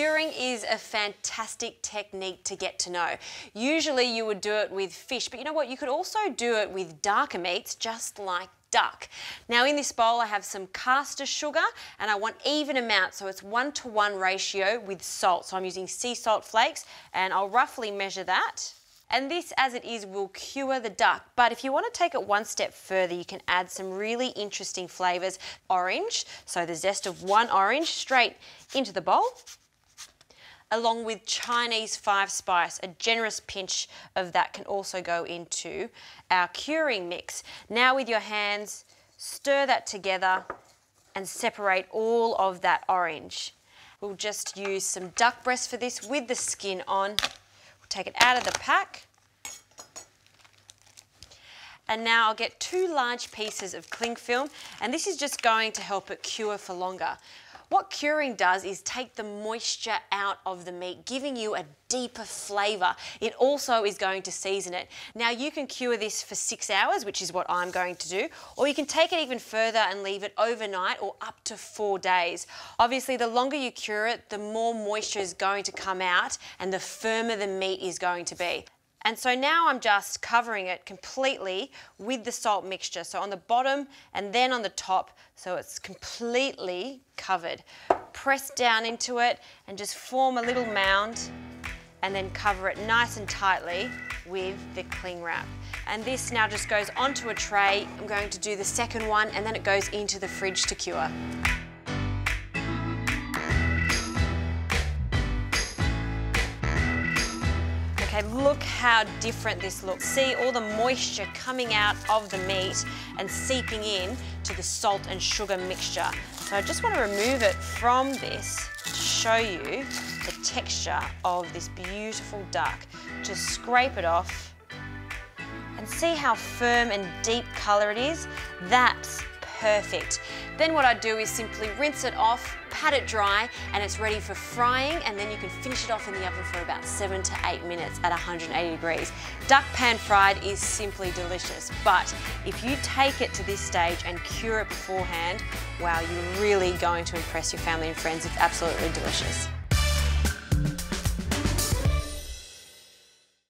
curing is a fantastic technique to get to know. Usually you would do it with fish, but you know what? You could also do it with darker meats, just like duck. Now in this bowl I have some caster sugar and I want even amount so it's one to one ratio with salt. So I'm using sea salt flakes and I'll roughly measure that. And this, as it is, will cure the duck. But if you want to take it one step further, you can add some really interesting flavours. Orange, so the zest of one orange straight into the bowl along with Chinese five spice. A generous pinch of that can also go into our curing mix. Now with your hands, stir that together and separate all of that orange. We'll just use some duck breast for this with the skin on. We'll take it out of the pack. And now I'll get two large pieces of cling film and this is just going to help it cure for longer. What curing does is take the moisture out of the meat, giving you a deeper flavour. It also is going to season it. Now you can cure this for six hours, which is what I'm going to do, or you can take it even further and leave it overnight or up to four days. Obviously, the longer you cure it, the more moisture is going to come out and the firmer the meat is going to be. And so now I'm just covering it completely with the salt mixture. So on the bottom and then on the top, so it's completely covered. Press down into it and just form a little mound and then cover it nice and tightly with the cling wrap. And this now just goes onto a tray. I'm going to do the second one and then it goes into the fridge to cure. Look how different this looks. See all the moisture coming out of the meat and seeping in to the salt and sugar mixture. So I just want to remove it from this to show you the texture of this beautiful duck. Just scrape it off and see how firm and deep colour it is. That's perfect. Then what I do is simply rinse it off, pat it dry, and it's ready for frying, and then you can finish it off in the oven for about seven to eight minutes at 180 degrees. Duck pan fried is simply delicious, but if you take it to this stage and cure it beforehand, wow, you're really going to impress your family and friends. It's absolutely delicious.